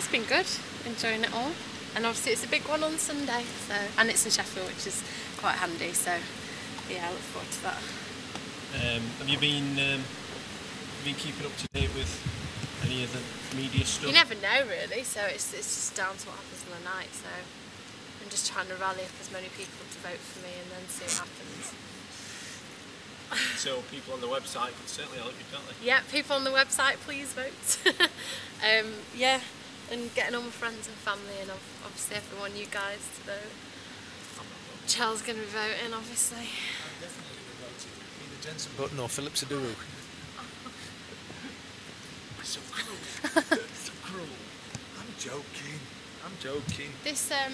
it's been good. Enjoying it all. And obviously it's a big one on Sunday, so and it's in Sheffield, which is quite handy. So yeah, I look forward to that. Um, have you been um, have you been keeping up to date with any of the media stuff? You never know really, so it's it's just down to what happens in the night. So I'm just trying to rally up as many people to vote for me, and then see what happens. So people on the website can certainly help you, can't they? Yeah, people on the website, please vote. um, yeah, and getting all my friends and family, and ob- obviously everyone, you guys, to vote. Charles going to be voting, obviously. I'm definitely going to vote either Jenson Button or Phillips Idowu. So cruel. so cruel. I'm joking. I'm joking. This um,